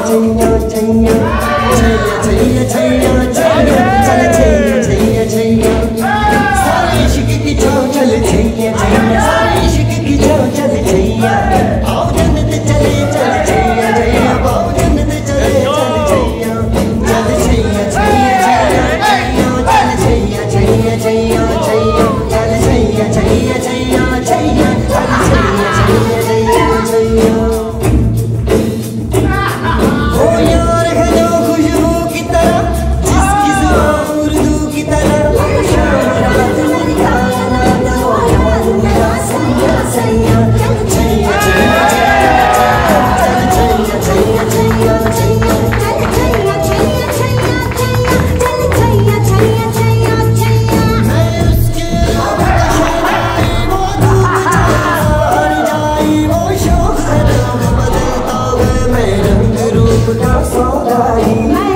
달려 달려 달려 달려 달려 Porque a saudade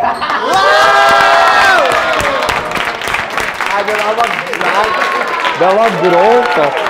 Uau! Ai, uma bronca. Deu uma bronca.